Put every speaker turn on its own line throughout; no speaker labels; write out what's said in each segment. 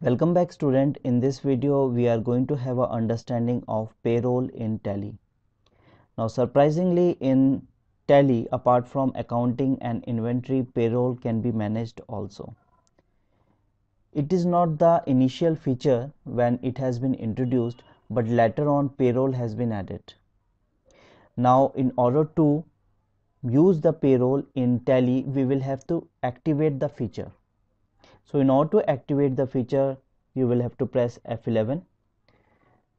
Welcome back student. In this video we are going to have a understanding of payroll in Tally. Now surprisingly in Tally apart from accounting and inventory payroll can be managed also. It is not the initial feature when it has been introduced but later on payroll has been added. Now in order to use the payroll in Tally we will have to activate the feature so in order to activate the feature you will have to press F11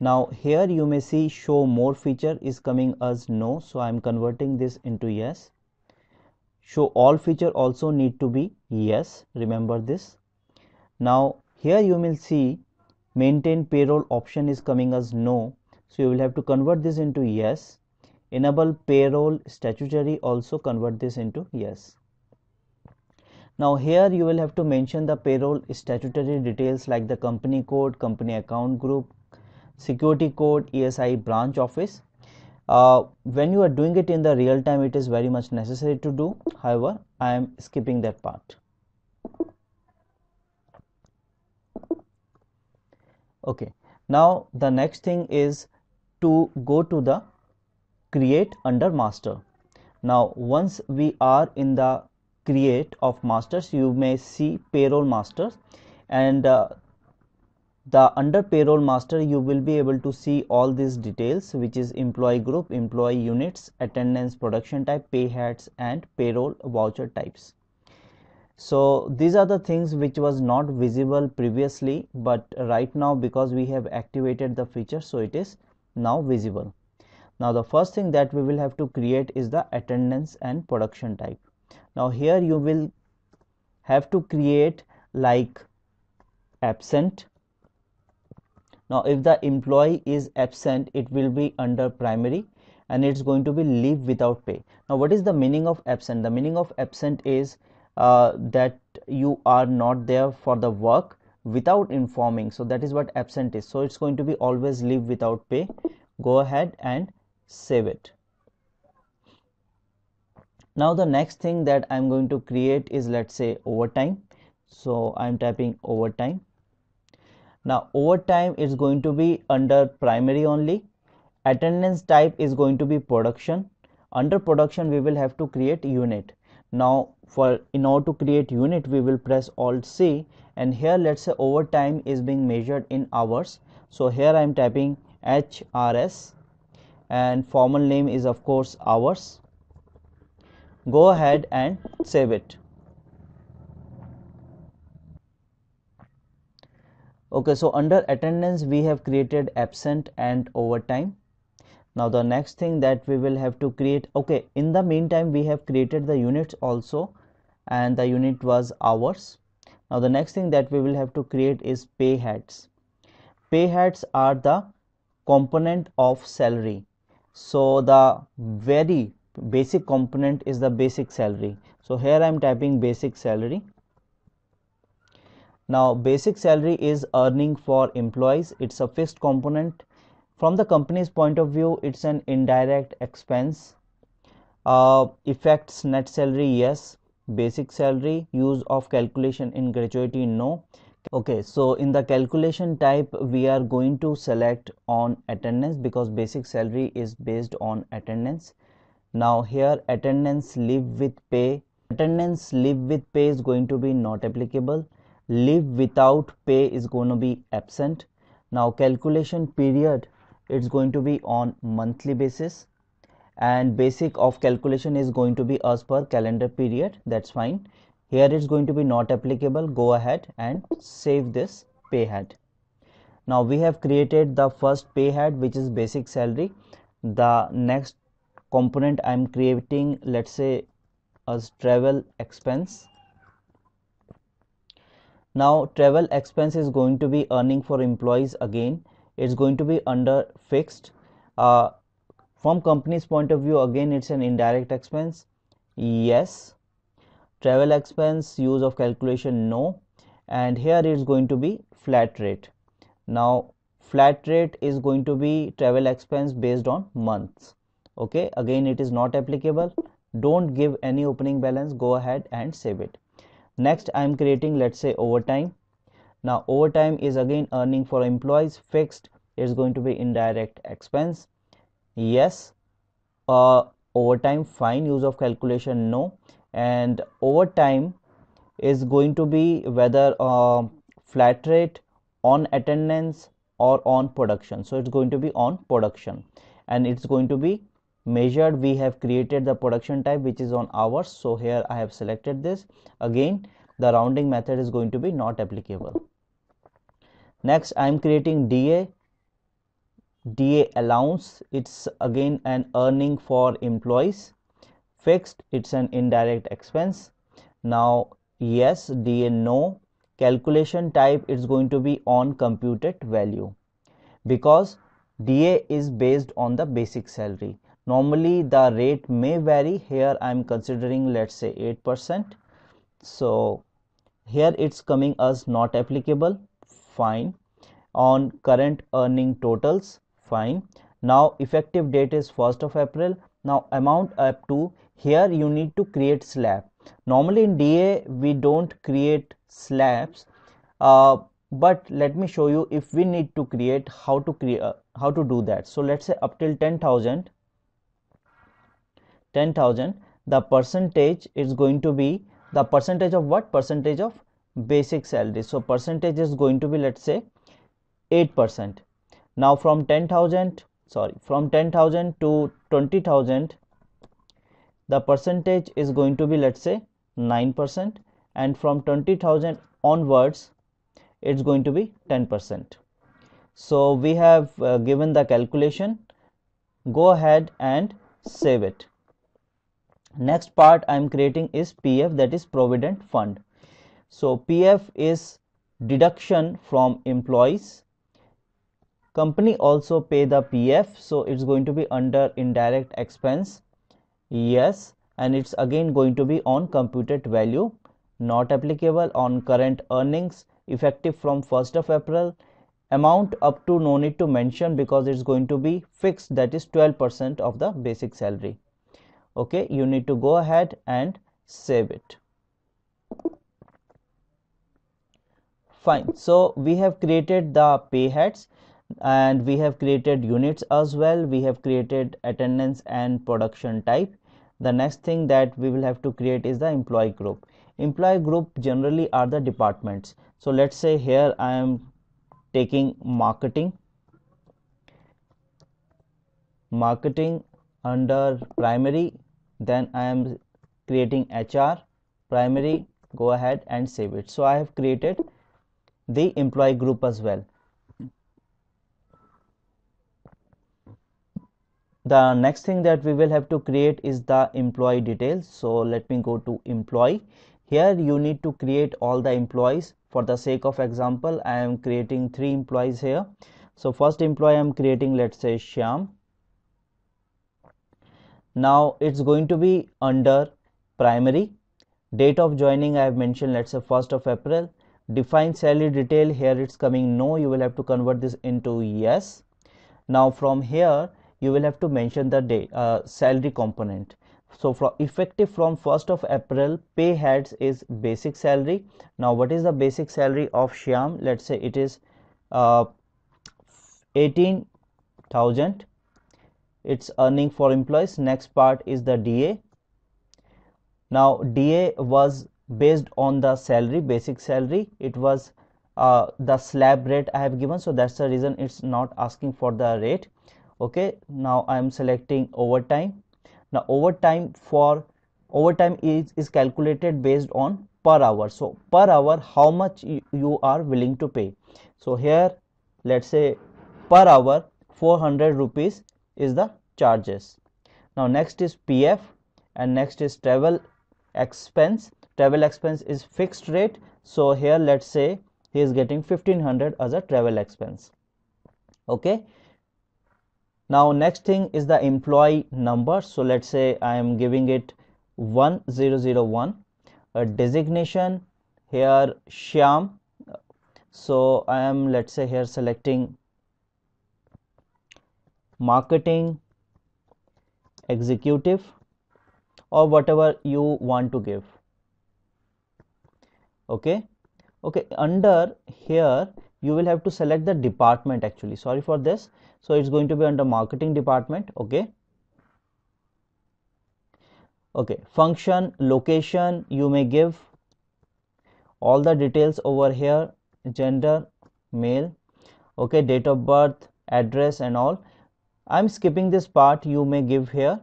now here you may see show more feature is coming as no. So I am converting this into yes. Show all feature also need to be yes. Remember this. Now here you will see maintain payroll option is coming as no. So you will have to convert this into yes. Enable payroll statutory also convert this into yes now here you will have to mention the payroll statutory details like the company code company account group security code esi branch office. Uh, when you are doing it in the real time it is very much necessary to do. However i am skipping that part. Okay. Now the next thing is to go to the create under master. Now once we are in the create of masters you may see payroll masters. And uh, the under payroll master you will be able to see all these details which is employee group employee units attendance production type pay heads and payroll voucher types. So these are the things which was not visible previously but right now because we have activated the feature so it is now visible. Now the first thing that we will have to create is the attendance and production type now here you will have to create like absent. Now if the employee is absent it will be under primary and it's going to be leave without pay. Now what is the meaning of absent? The meaning of absent is uh, that you are not there for the work without informing. So that is what absent is. So it's going to be always leave without pay. Go ahead and save it now the next thing that i'm going to create is let's say overtime. So i'm typing overtime. Now overtime is going to be under primary only. Attendance type is going to be production. Under production we will have to create unit. Now for in order to create unit we will press alt c. And here let's say overtime is being measured in hours. So here i am typing hrs and formal name is of course hours go ahead and save it. Okay so under attendance we have created absent and overtime. Now the next thing that we will have to create okay in the meantime we have created the units also and the unit was hours now the next thing that we will have to create is pay heads pay heads are the component of salary. So the very basic component is the basic salary. So here i am typing basic salary. Now basic salary is earning for employees. It's a fixed component. From the company's point of view it's an indirect expense. Uh, effects net salary yes. Basic salary use of calculation in gratuity no. Okay so in the calculation type we are going to select on attendance because basic salary is based on attendance now here attendance leave with pay. Attendance leave with pay is going to be not applicable. Leave without pay is going to be absent. Now calculation period it's going to be on monthly basis. And basic of calculation is going to be as per calendar period that's fine. Here it's going to be not applicable go ahead and save this pay head now we have created the first pay head which is basic salary. The next component i'm creating let's say as travel expense. Now travel expense is going to be earning for employees again. It's going to be under fixed. Uh, from company's point of view again it's an indirect expense. Yes. Travel expense use of calculation no. And here it's going to be flat rate. Now flat rate is going to be travel expense based on months okay again it is not applicable. Don't give any opening balance. Go ahead and save it. Next i am creating let's say overtime. Now overtime is again earning for employees fixed. Is going to be indirect expense. Yes uh, overtime fine use of calculation no. And overtime is going to be whether uh, flat rate on attendance or on production. So it's going to be on production. And it's going to be measured we have created the production type which is on hours. So here i have selected this. Again the rounding method is going to be not applicable. Next i am creating da da allowance. It's again an earning for employees. Fixed it's an indirect expense. Now yes da no. Calculation type is going to be on computed value because DA is based on the basic salary. Normally the rate may vary. Here I am considering let's say 8%. So here it's coming as not applicable. Fine. On current earning totals fine. Now effective date is 1st of April. Now amount up to here you need to create slab. Normally in DA we don't create slabs. Uh, but let me show you if we need to create how to create uh, how to do that. So let's say up till 10000 10000 the percentage is going to be the percentage of what percentage of basic salary so percentage is going to be let's say 8% now from 10000 sorry from 10000 to 20000 the percentage is going to be let's say 9% and from 20000 onwards it's going to be 10%. So we have uh, given the calculation. Go ahead and save it. Next part I am creating is PF that is Provident Fund. So PF is deduction from employees. Company also pay the PF. So it's going to be under indirect expense. Yes. And it's again going to be on computed value not applicable on current earnings effective from 1st of April amount up to no need to mention because it's going to be fixed that is 12% of the basic salary okay you need to go ahead and save it. Fine. So we have created the pay heads and we have created units as well. We have created attendance and production type. The next thing that we will have to create is the employee group. Employee group generally are the departments. So let's say here I am taking marketing. Marketing under primary then I am creating HR primary go ahead and save it. So I have created the employee group as well. The next thing that we will have to create is the employee details. So let me go to employee. Here you need to create all the employees. For the sake of example I am creating three employees here. So first employee I am creating let's say Shyam now it's going to be under primary. Date of joining I have mentioned let's say 1st of April. Define salary detail. Here it's coming. No you will have to convert this into yes. Now from here you will have to mention the day uh, salary component. So from effective from 1st of April pay heads is basic salary. Now what is the basic salary of Shyam let's say it is uh, 18,000 it's earning for employees. Next part is the DA now DA was based on the salary basic salary. It was uh, the slab rate I have given. So that's the reason it's not asking for the rate. Okay now I am selecting overtime. Now overtime for overtime is, is calculated based on per hour. So per hour how much you, you are willing to pay. So here let's say per hour 400 rupees is the charges. Now next is pf and next is travel expense. Travel expense is fixed rate. So here let's say he is getting 1500 as a travel expense. Okay? Now next thing is the employee number. So let's say i am giving it 1001 a designation here Shyam. So I am let's say here selecting marketing executive or whatever you want to give. Okay? Okay under here you will have to select the department actually. Sorry for this. So it's going to be under marketing department. Okay? Okay function location you may give. All the details over here gender male. Okay date of birth address and all i'm skipping this part you may give here.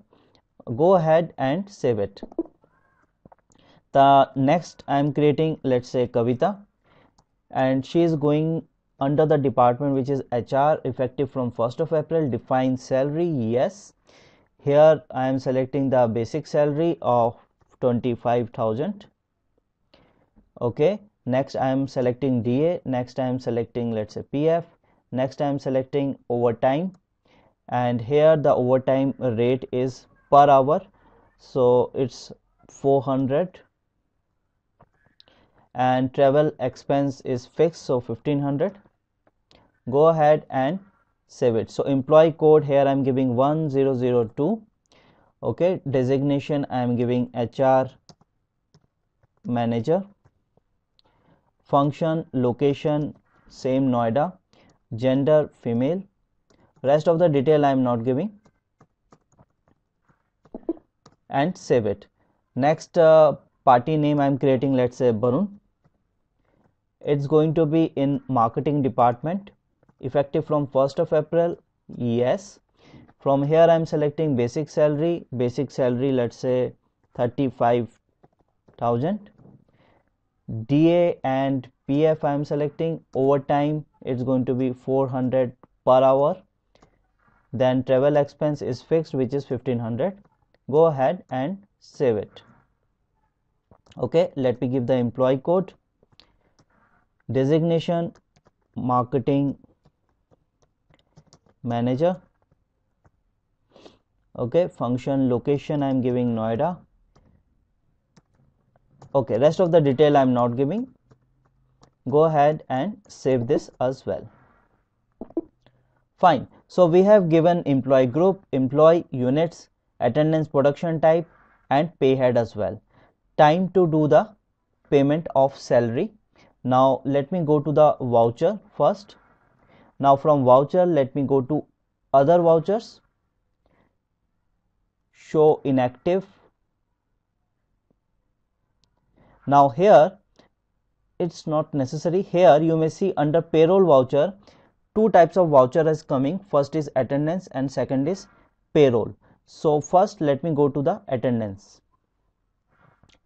Go ahead and save it. The next i'm creating let's say kavita. And she is going under the department which is hr effective from 1st of april. Define salary yes. Here I am selecting the basic salary of 25,000 okay. Next I am selecting DA next I am selecting let's say PF next I am selecting overtime and here the overtime rate is per hour. So it's 400 and travel expense is fixed so 1500 go ahead and save it. So employee code here i'm giving 1002 okay designation i am giving hr manager. Function location same noida. Gender female rest of the detail i am not giving. And save it. Next uh, party name i am creating let's say barun. It's going to be in marketing department. Effective from 1st of April yes. From here I am selecting basic salary. Basic salary let's say 35,000 DA and PF I am selecting. Overtime it's going to be 400 per hour then travel expense is fixed which is 1500 go ahead and save it. Okay let me give the employee code designation marketing manager. Okay function location i'm giving noida. Okay rest of the detail i'm not giving. Go ahead and save this as well fine. So we have given employee group employee units attendance production type and pay head as well. Time to do the payment of salary. Now let me go to the voucher first. Now from voucher let me go to other vouchers. Show inactive. Now here it's not necessary. Here you may see under payroll voucher two types of voucher is coming. First is attendance and second is payroll. So first let me go to the attendance.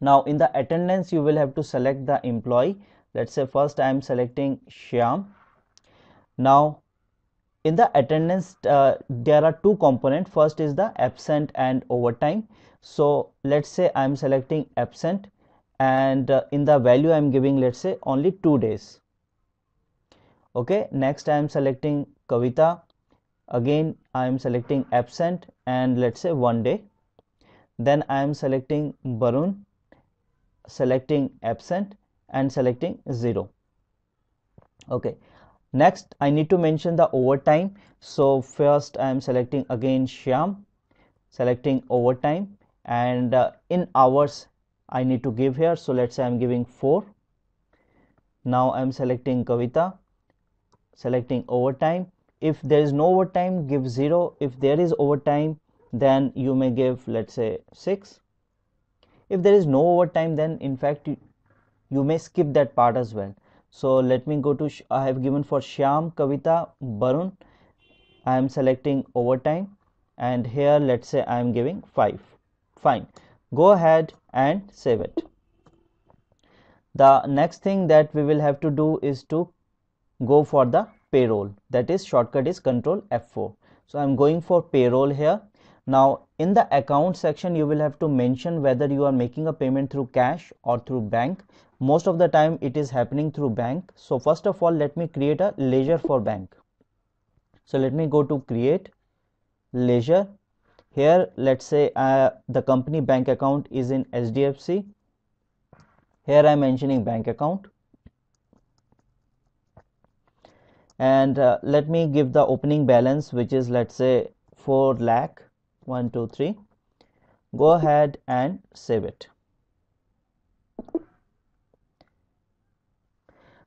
Now in the attendance you will have to select the employee. Let's say first i am selecting shyam. Now in the attendance uh, there are two components first is the absent and overtime. So let's say i'm selecting absent and uh, in the value i'm giving let's say only two days okay next i am selecting kavita. Again i am selecting absent and let's say one day. Then i am selecting barun selecting absent and selecting zero. Okay next i need to mention the overtime. So first i am selecting again shyam selecting overtime and uh, in hours i need to give here. So let's say i'm giving 4 now i'm selecting kavita selecting overtime. If there is no overtime give 0 if there is overtime then you may give let's say 6 if there is no overtime then in fact you, you may skip that part as well. So let me go to i have given for shyam kavita barun i am selecting overtime. And here let's say i am giving 5 fine. Go ahead and save it. The next thing that we will have to do is to go for the payroll. That is shortcut is control f4 so i'm going for payroll here. Now in the account section you will have to mention whether you are making a payment through cash or through bank. Most of the time it is happening through bank. So first of all let me create a ledger for bank. So let me go to create ledger. Here let's say uh, the company bank account is in HDFC here I am mentioning bank account and uh, let me give the opening balance which is let's say 4 lakh 1 2 3 go ahead and save it.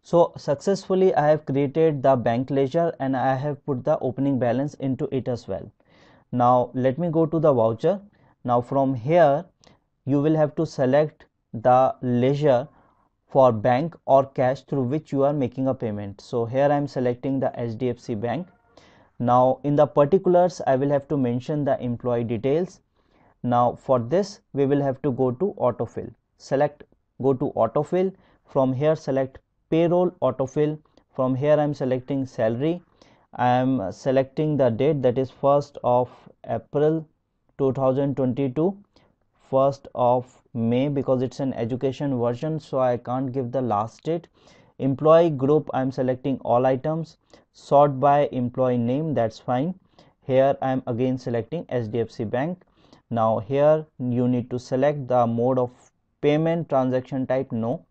So successfully I have created the bank ledger and I have put the opening balance into it as well. Now let me go to the voucher. Now from here you will have to select the ledger for bank or cash through which you are making a payment. So here I am selecting the HDFC bank. Now in the particulars I will have to mention the employee details. Now for this we will have to go to autofill. Select go to autofill. From here select payroll autofill. From here I am selecting salary. I am selecting the date that is 1st of April 2022 1st of May because it's an education version so I can't give the last date. Employee group I'm selecting all items. Sort by employee name that's fine. Here I'm again selecting HDFC bank. Now here you need to select the mode of payment transaction type no.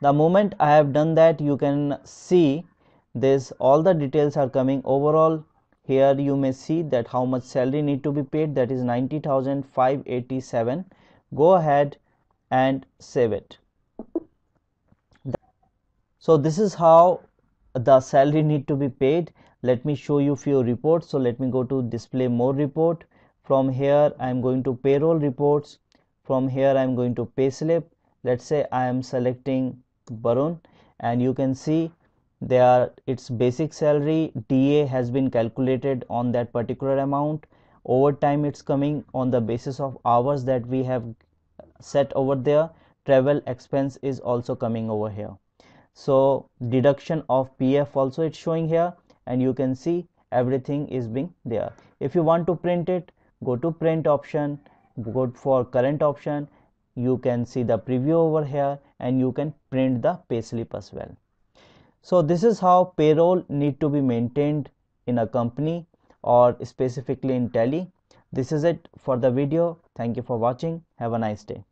The moment I have done that you can see this all the details are coming overall here you may see that how much salary need to be paid that is 90,587 go ahead and save it. So this is how the salary need to be paid. Let me show you few reports. So let me go to display more report. From here i am going to payroll reports. From here i am going to payslip let's say i am selecting Barun and you can see there its basic salary DA has been calculated on that particular amount. Over time it's coming on the basis of hours that we have set over there. Travel expense is also coming over here. So deduction of pf also it's showing here. And you can see everything is being there. If you want to print it go to print option go for current option. You can see the preview over here and you can print the payslip as well so this is how payroll need to be maintained in a company or specifically in tally this is it for the video. Thank you for watching. Have a nice day